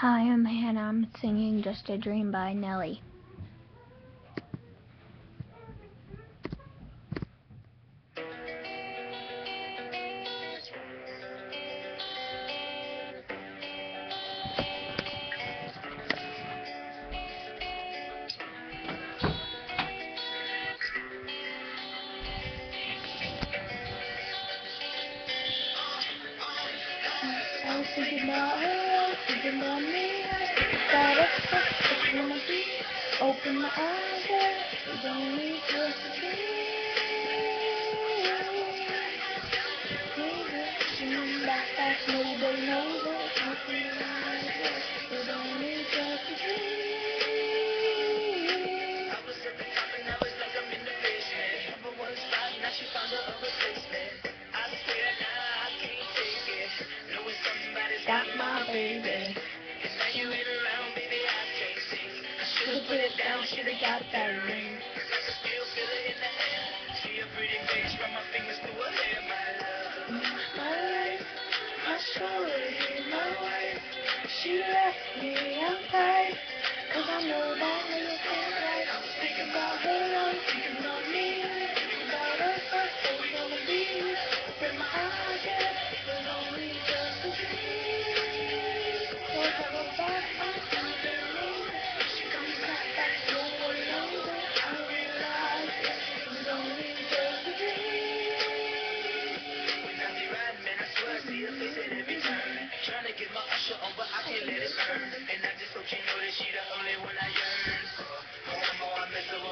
Hi, I'm Hannah. I'm singing Just a Dream by Nelly. Open my eyes up, don't need to got that ring. Still feel it in the air. See a pretty face from my fingers to her hair, my love. My life, my story, my wife. She left me outside. Cause I know that. my Usher on, but I can't let it burn. And I just hope you know that she the only one I yearn for. More and more I mess up.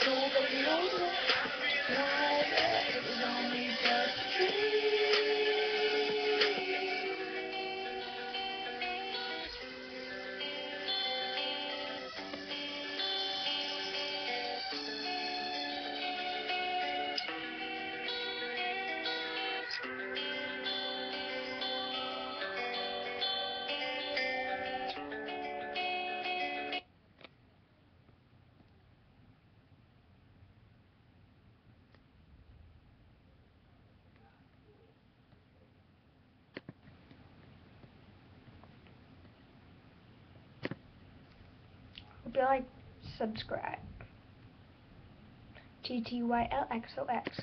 Cold and lonely, life is only just a dream. be like, subscribe. T T Y L X O X.